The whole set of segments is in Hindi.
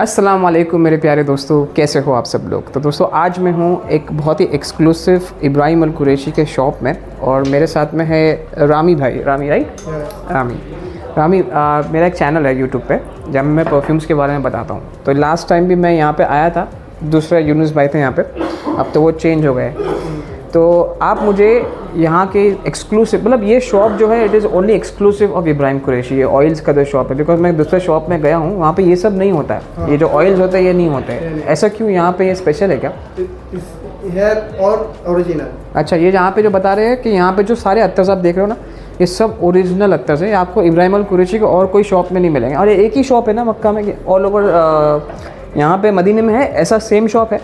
अस्सलाम वालेकुम मेरे प्यारे दोस्तों। कैसे हो आप सब लोग? तो दोस्तों आज मैं हूँ एक बहुत ही एक्सक्लूसिव इब्राहिम अल कुरैशी के शॉप में और मेरे साथ में है रामी भाई। रामी राइट रामी रामी आ, मेरा एक चैनल है यूट्यूब पे जब मैं परफ्यूम्स के बारे में बताता हूँ। तो लास्ट टाइम भी मैं यहाँ पे आया था दूसरे यूनुस भाई थे यहाँ पे। अब तो वो चेंज हो गए। तो आप मुझे यहाँ के एक्सक्लूसिव मतलब ये शॉप जो है it is only exclusive of Ibrahim Qureshi ये ऑयल्स का जो शॉप है बिकॉज़ मैं दूसरे शॉप में गया हूँ वहाँ पे ये सब नहीं होता है। ये जो ऑयल्स होते हैं ये नहीं होते हैं। ऐसा क्यों यहाँ पे ये स्पेशल है क्या? और ओरिजिनल अच्छा ये जहाँ पे जो बता रहे हैं कि यहाँ पे जो सारे अत्तर्स आप देख रहे हो ना ये सब ओरिजिनल अत्तर्स है। आपको इब्राहिम अल कुरैशी के और कोई शॉप में नहीं मिलेंगे। और ये एक ही शॉप है ना मक्का में ऑल ओवर यहाँ पे मदीने में है ऐसा सेम शॉप है।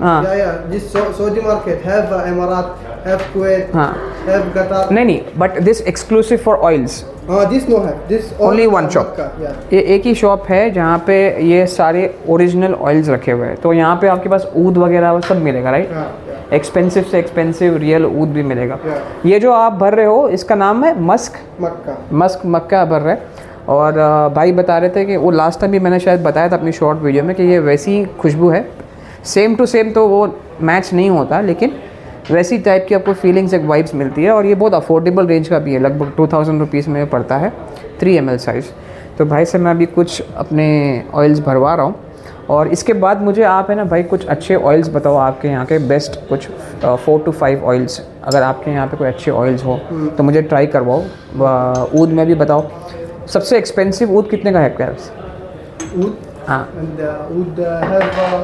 हाँ। या या जिस सऊदी मार्केट हैव इमारात हैव कुवैत हाँ। नहीं नहीं but this exclusive for oils हाँ दिस नो है दिस Only one shop. ये। एक ही शॉप है जहाँ पे ये सारे ओरिजिनल ऑयल्स रखे हुए हैं। तो यहाँ पे आपके पास ऊद वगैरह सब मिलेगा राइट हाँ एक्सपेंसिव से एक्सपेंसिव रियल ऊद भी मिलेगा. ये जो आप भर रहे हो इसका नाम है मस्क। मक्का। मस्क मक्का भर रहे हैं। और भाई बता रहे थे कि वो लास्ट टाइम भी मैंने शायद बताया था अपनी शॉर्ट वीडियो में कि ये वैसी खुशबू है। सेम टू सेम तो वो मैच नहीं होता लेकिन वैसी टाइप की आपको फीलिंग्स एक वाइब्स मिलती है और ये बहुत अफोर्डेबल रेंज का भी है। लगभग टू थाउज़ेंड रुपीज़ में पड़ता है थ्री एम साइज़ तो भाई से मैं अभी कुछ अपने ऑयल्स भरवा रहा हूँ और इसके बाद मुझे आप है ना भाई कुछ अच्छे ऑयल्स बताओ आपके यहाँ के बेस्ट कुछ फोर टू फाइव ऑयल्स अगर आपके यहाँ पे कोई अच्छे ऑयल्स हो तो मुझे ट्राई करवाओ। ऊद में भी बताओ। सबसे एक्सपेंसिव ऊद कितने का है आपके पास wood हाँ and uh, would uh, have uh,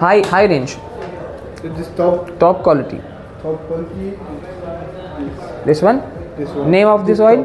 high high range this top top quality top quality this one this one name of this oil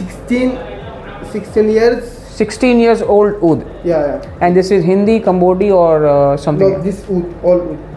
16 16 years 16 years old oud yeah yeah and this is Hindi, Cambodi or uh, something no this wood all wood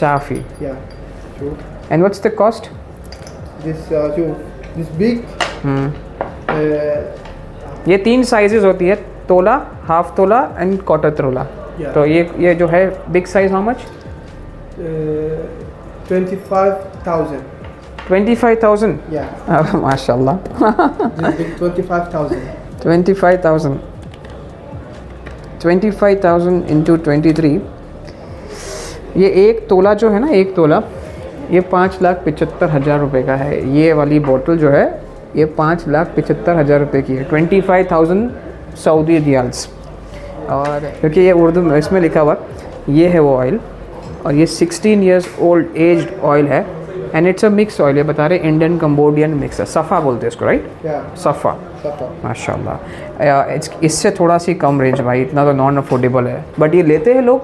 Safi. yeah True. And what's the cost? This uh, so this big. Hmm. Uh, ये तीन साइजेस होती है तोला हाफ़ तोला एंड क्वार्टर तोला yeah. तो ये ये जो है big size how much twenty five thousand twenty five thousand माशाल्लाह twenty five thousand twenty five thousand twenty five thousand into twenty three ये एक तोला जो है ना एक तोला ये पाँच लाख पचहत्तर हज़ार रुपये का है। ये वाली बोतल जो है ये पाँच लाख पचहत्तर हज़ार रुपये की है। Twenty five thousand Saudi riyals और क्योंकि ये उर्दू में इसमें लिखा हुआ ये है वो ऑयल और ये sixteen years old aged oil है। And it's a mix oil ये बता रहे इंडियन कम्बोडियन मिक्स है। सफ़ा बोलते हैं इसको राइट yeah. सफ़ा। माशा इससे थोड़ा सी कम रेंज भाई इतना तो नॉन अफोर्डेबल है। बट ये लेते हैं लोग?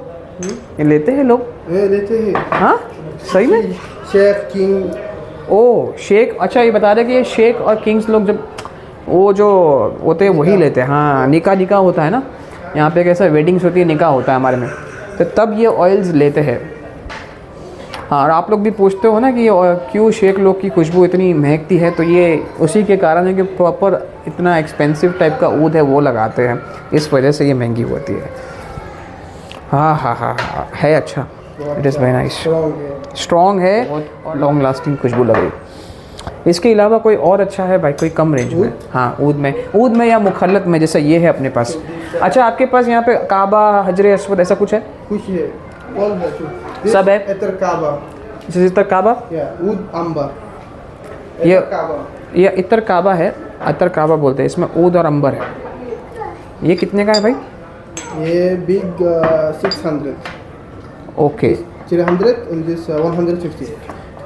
ये लेते हैं लोग? ये लेते हैं। हाँ? सही में? शेख किंग। ओ शेख? अच्छा ये बता रहे कि ये शेख और किंग्स लोग जब वो जो होते हैं वही लेते हैं। हाँ निका निका होता है ना? यहाँ पे कैसा वेडिंग्स होती है निका होता है हमारे में। तो तब ये ऑयल्स लेते हैं। हाँ और आप लोग भी पूछते हो ना कि क्यों शेख लोग की खुशबू इतनी महकती है? तो ये उसी के कारण है कि प्रॉपर इतना एक्सपेंसिव टाइप का ऊद है वो लगाते हैं। इस वजह से ये महँगी होती है। हाँ हाँ हाँ हाँ है अच्छा। It is very nice strong है और लॉन्ग लास्टिंग खुशबू लग रही। इसके अलावा कोई और अच्छा है भाई? कोई कम रेंज में। हाँ ऊद में। ऊद में या मुखलत में जैसा ये है अपने पास। अच्छा आपके पास यहाँ पे काबा हजर असवद ऐसा कुछ है? कुछ है। ऑल सब है? इतर काबा। इतर काबा? ऊद अंबर ये- ये इतर काबा है अतर काबा बोलते हैं। इसमें ऊद और अंबर है। ये कितने का है भाई? ये big six hundred okay fifty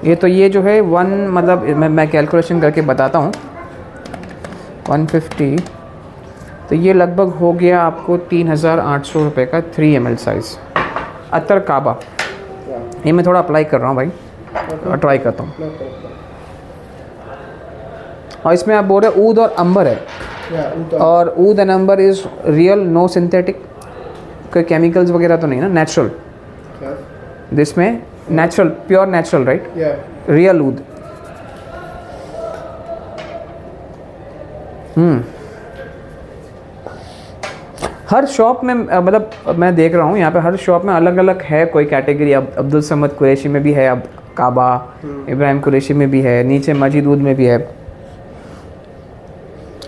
ये तो ये जो है वन मतलब मैं मैं कैलकुलेशन करके बताता हूँ। वन फिफ्टी तो ये लगभग हो गया आपको तीन हज़ार आठ सौ रुपये का थ्री एम एल साइज़ अतर काबा। ये मैं थोड़ा अप्लाई कर रहा हूँ भाई। ट्राई करता हूँ। और इसमें आप बोल रहे ऊद और अंबर है। और ऊद and amber is real no synthetic कोई केमिकल्स वगैरह तो नहीं ना नेचुरल जिसमें natural pure natural right real ऊद hmm हर शॉप में मतलब मैं देख रहा हूँ यहाँ पे हर शॉप में अलग अलग है कोई कैटेगरी अब अब्दुल समद कुरैशी में भी है अब काबा इब्राहिम कुरैशी में भी है नीचे मजिदूद में भी है।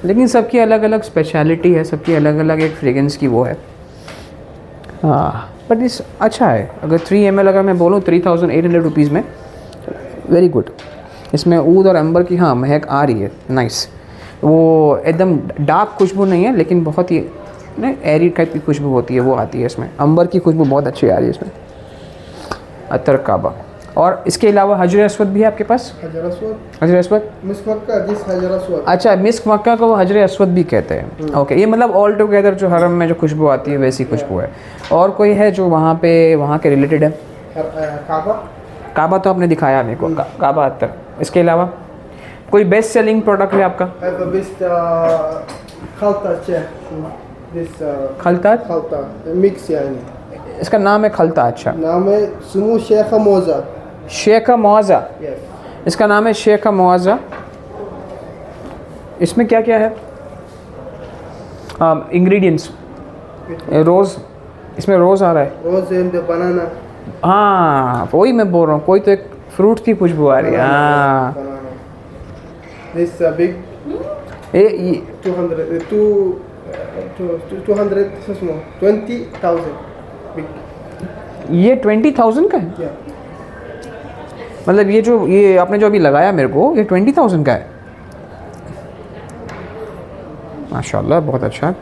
लेकिन सबकी अलग अलग स्पेशलिटी है सबकी अलग अलग एक फ्रेगरेंस की वो है। हाँ। बट इस अच्छा है। अगर थ्री एम अगर मैं बोलूँ three thousand eight hundred rupees में वेरी गुड इसमें ऊद और अंबर की हाँ महक आ रही है। नाइस वो एकदम डार्क खुशबू नहीं है, लेकिन बहुत ही, ना एरी टाइप की खुशबू होती है, वो आती है इसमें। अंबर की खुशबू बहुत अच्छी आ रही है इसमें। अतर काबा। और इसके अलावा हजर अस्वद भी है आपके पास? हजर अस्वद। मिस मक्का जिस अच्छा मिस मक्का को वो हजर अस्वद भी कहते हैं। हम्म। ओके ये मतलब ऑल टुगेदर जो हरम में जो खुशबू आती है वैसी खुशबू है। और कोई है जो वहाँ पे वहाँ के रिलेटेड है? काबा। काबा तो आपने दिखाया मेरे को हम्म। काबा अत्तर इसके अलावा कोई बेस्ट सेलिंग प्रोडक्ट है आपका? इसका नाम है खलता अच्छा। नाम है सुमू शेख मोजा शेख मुआजा। इसका नाम है शेख मुआजा। इसमें क्या क्या है? Ingredients rose. इसमें रोज़ आ रहा है। Rose and banana. हाँ वही मैं बोल रहा हूँ कोई तो एक फ्रूट की खुशबू आ रही है। हाँ। this uh, big ये, ये। 200 uh, two uh, two- 200 20000 big. ये ट्वेंटी थाउज़ेंड का है? Yeah. मतलब ये जो ये आपने जो अभी लगाया मेरे को ये ट्वेंटी थाउज़ेंड का है। माशाल्लाह बहुत अच्छा। है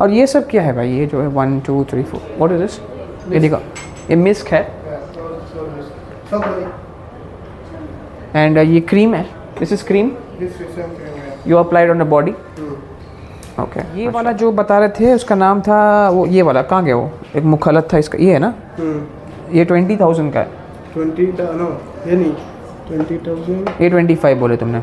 और ये सब क्या है भाई? ये जो है one two three four what is this ये देखो ये मिस्क है। एंड ये क्रीम है। This is cream. You applied on the body. Okay ये वाला जो बता रहे थे उसका नाम था वो ये वाला कहाँ गया वो? एक मुखलत था इसका ये है ना? Hmm. ये ट्वेंटी थाउज़ेंड का है। 20 ta- ये नहीं 20000 ये ट्वेंटी फाइव बोले तुमने।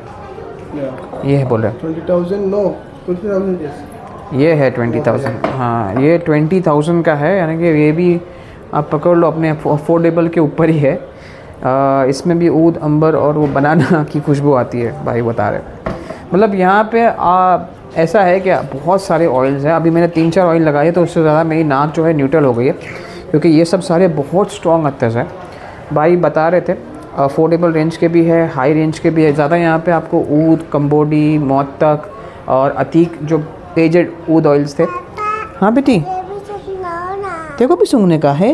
ये है बोल रहे 20000 no 20000 yes ये है ट्वेंटी थाउज़ेंड हाँ ये ट्वेंटी थाउज़ेंड का है यानी कि ये भी आप पकड़ लो अपने अफोर्डेबल के ऊपर ही है। आ, इसमें भी ऊद अंबर और वो बनाना की खुशबू आती है भाई बता रहे मतलब यहाँ पे आ, ऐसा है कि बहुत सारे ऑयल्स हैं। अभी मैंने तीन चार ऑयल लगाए तो उससे ज़्यादा मेरी नाक जो है न्यूट्रल हो गई है क्योंकि ये सब सारे बहुत स्ट्रॉन्ग अत्तज हैं। भाई बता रहे थे अफोर्डेबल रेंज के भी है हाई रेंज के भी है। ज़्यादा यहाँ पे आपको ऊद कम्बोडी मोतक और अतीक जो एजेड ऊद ऑयल्स थे। हाँ बेटी? तेरे को भी सूंघने का है?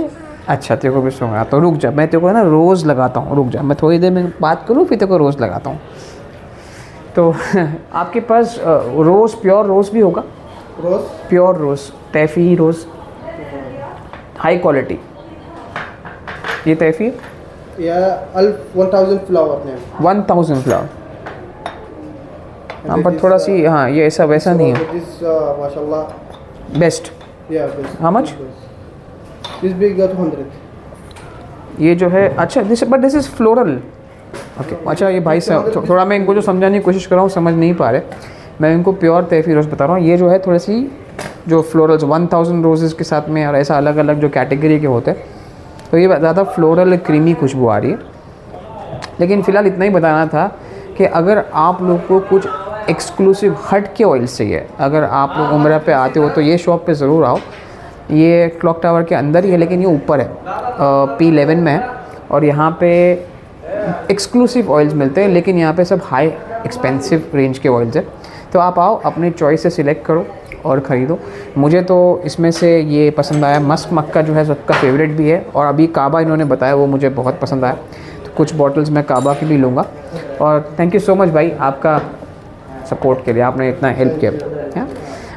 अच्छा तेरे को भी सूंघा तो रुक जा। मैं तेरे को है ना रोज़ लगाता हूँ रुक जा। मैं थोड़ी देर में बात करूँ फिर तेरे को रोज़ लगाता हूँ। तो आपके पास रोज़ प्योर रोज़ भी होगा? रोज। प्योर रोज़ टैफ़ी रोज़। हाई क्वालिटी ये तैफ़ी या अल्फ 1000 flower name one thousand flower हाँ पर थोड़ा सी हाँ ये ऐसा वैसा नहीं है। बेस्ट या बिग 200 ये जो है अच्छा this but this is floral okay अच्छा ये भाई साहब थो, थोड़ा मैं इनको जो समझाने की कोशिश कर रहा हूँ समझ नहीं पा रहे। मैं इनको प्योर तैफी रोज़ बता रहा हूँ। ये जो है थोड़ी सी जो फ्लोरल्स वन थाउज़ेंड रोजेज़ के साथ में और ऐसा अलग अलग जो कैटेगरी के होते हैं तो ये ज़्यादा फ्लोरल क्रीमी खुशबू आ रही है। लेकिन फ़िलहाल इतना ही बताना था कि अगर आप लोग को कुछ एक्सक्लूसिव हट के ऑयल्स चाहिए, अगर आप लोग उम्र पे आते हो तो ये शॉप पे ज़रूर आओ। ये क्लॉक टावर के अंदर ही है, लेकिन ये ऊपर है पी इलेवन में है और यहाँ पे एक्सक्लूसिव ऑयल्स मिलते हैं, लेकिन यहाँ पे सब हाई एक्सपेंसिव रेंज के ऑयल्स हैं। तो आप आओ, अपने चॉइस से सिलेक्ट करो। और ख़रीदो। मुझे तो इसमें से ये पसंद आया। मस्क मक्का जो है सबका फेवरेट भी है। और अभी काबा इन्होंने बताया वो मुझे बहुत पसंद आया। तो कुछ बॉटल्स मैं काबा की भी लूँगा। और थैंक यू सो मच भाई आपका सपोर्ट के लिए आपने इतना हेल्प किया। हाँ?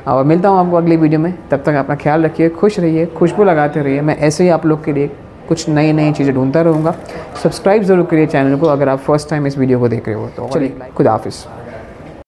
और मिलता हूँ आपको अगली वीडियो में। तब तक अपना ख्याल रखिए खुश रहिए खुशबू लगाते रहिए। मैं ऐसे ही आप लोग के लिए कुछ नई नई चीज़ें ढूंढता रहूँगा। सब्सक्राइब ज़रूर करिए चैनल को अगर आप फ़र्स्ट टाइम इस वीडियो को देख रहे हो तो। चलिए। खुदा हाफिज़।